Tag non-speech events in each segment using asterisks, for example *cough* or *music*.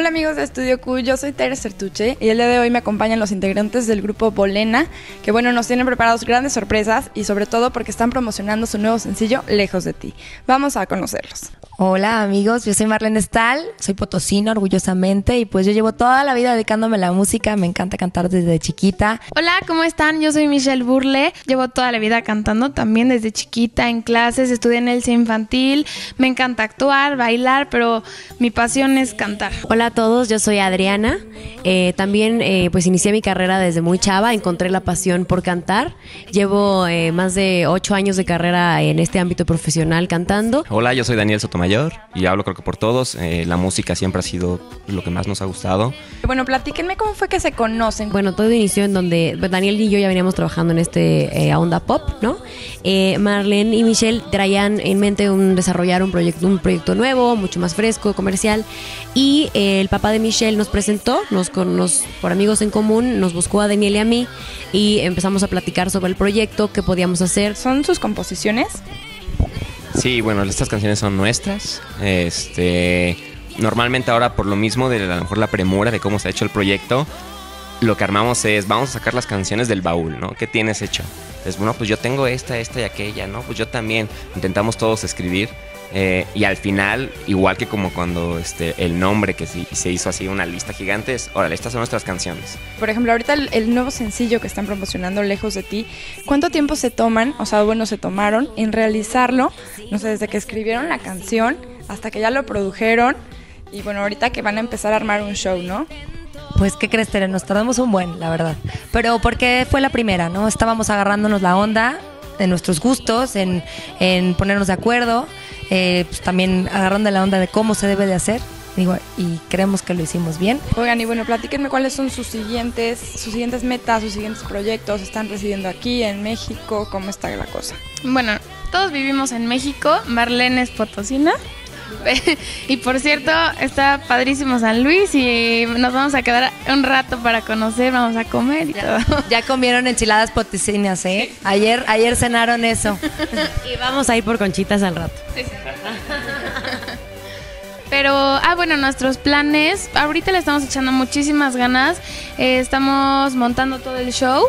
Hola amigos de Estudio Q, yo soy Tere Sertuche y el día de hoy me acompañan los integrantes del grupo Bolena, que bueno, nos tienen preparados grandes sorpresas y sobre todo porque están promocionando su nuevo sencillo Lejos de ti. Vamos a conocerlos. Hola amigos, yo soy Marlene Stahl, soy potosina orgullosamente y pues yo llevo toda la vida dedicándome a la música, me encanta cantar desde chiquita. Hola, ¿cómo están? Yo soy Michelle Burle, llevo toda la vida cantando también desde chiquita en clases, estudié en el infantil, me encanta actuar, bailar, pero mi pasión es cantar. Hola a todos, yo soy Adriana, eh, también eh, pues inicié mi carrera desde muy chava, encontré la pasión por cantar, llevo eh, más de ocho años de carrera en este ámbito profesional cantando. Hola, yo soy Daniel Sotomayor y hablo creo que por todos. Eh, la música siempre ha sido lo que más nos ha gustado. Bueno, platíquenme cómo fue que se conocen. Bueno, todo inició en donde Daniel y yo ya veníamos trabajando en este eh, onda pop, ¿no? Eh, Marlene y Michelle traían en mente un, desarrollar un proyecto, un proyecto nuevo, mucho más fresco, comercial. Y el papá de Michelle nos presentó, nos, con, nos, por amigos en común, nos buscó a Daniel y a mí y empezamos a platicar sobre el proyecto, qué podíamos hacer. ¿Son sus composiciones? Sí, bueno, estas canciones son nuestras. Este, normalmente ahora por lo mismo de a lo mejor la premura de cómo se ha hecho el proyecto, lo que armamos es vamos a sacar las canciones del baúl, ¿no? ¿Qué tienes hecho? Entonces, bueno, pues yo tengo esta, esta y aquella, ¿no? Pues yo también. Intentamos todos escribir. Eh, y al final, igual que como cuando este, el nombre que se, hizo así una lista gigante, es, órale, estas son nuestras canciones. Por ejemplo, ahorita el, nuevo sencillo que están promocionando, Lejos de ti, ¿cuánto tiempo se toman, o sea, bueno, se tomaron en realizarlo? No sé, desde que escribieron la canción hasta que ya lo produjeron y bueno, ahorita que van a empezar a armar un show, ¿no? Pues, ¿qué crees, Tere? Nos tardamos un buen, la verdad. Pero porque fue la primera, ¿no? Estábamos agarrándonos la onda de nuestros gustos, en, en ponernos de acuerdo eh, pues también agarrando la onda de cómo se debe de hacer. Digo, y creemos que lo hicimos bien. Oigan, y bueno, platíquenme cuáles son sus siguientes, sus siguientes metas, sus siguientes proyectos. ¿Están residiendo aquí, en México? ¿Cómo está la cosa? Bueno, todos vivimos en México. Marlene es potosina. *laughs* y por cierto, está padrísimo San Luis y nos vamos a quedar un rato para conocer, vamos a comer y todo. Ya comieron enchiladas potosinas, ¿eh? Ayer, ayer cenaron eso. *laughs* y vamos a ir por conchitas al rato. Pero, ah, bueno, nuestros planes, ahorita le estamos echando muchísimas ganas. Eh, estamos montando todo el show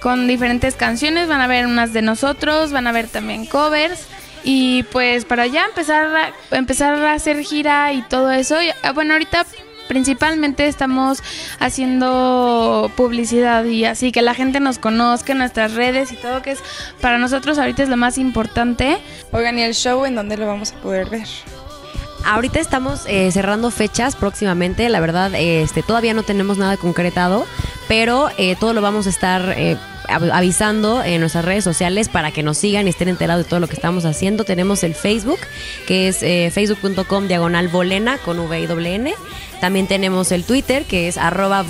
con diferentes canciones. Van a ver unas de nosotros, van a ver también covers. Y pues para ya empezar a, empezar a hacer gira y todo eso. Ah, bueno, ahorita principalmente estamos haciendo publicidad y así que la gente nos conozca en nuestras redes y todo que es para nosotros ahorita es lo más importante. Oigan, ¿y el show en dónde lo vamos a poder ver? Ahorita estamos eh, cerrando fechas próximamente, la verdad este, todavía no tenemos nada concretado, pero eh, todo lo vamos a estar eh, avisando en nuestras redes sociales para que nos sigan y estén enterados de todo lo que estamos haciendo. Tenemos el Facebook, que es facebook.com diagonal volena con V y N. También tenemos el Twitter, que es arroba.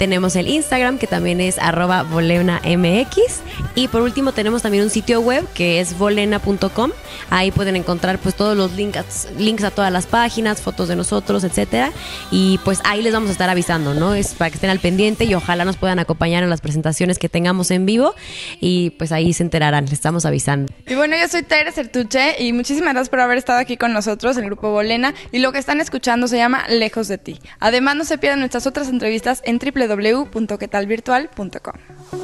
Tenemos el Instagram, que también es arroba. Y por último tenemos también un sitio web, que es volena.com. Ahí pueden encontrar pues todos los links, links a todas las páginas, fotos de nosotros, etcétera. Y pues ahí les vamos a estar avisando, ¿no? Es para que estén al pendiente y ojalá nos puedan acompañar en las presentaciones que tengamos en vivo. Y pues ahí se enterarán, les estamos avisando. Y bueno, yo soy Tere Sertuche y muchísimas gracias por haber estado aquí con nosotros, el grupo Bolena. Y lo que están se llama Lejos de ti. Además, no se pierdan nuestras otras entrevistas en www.quetalvirtual.com.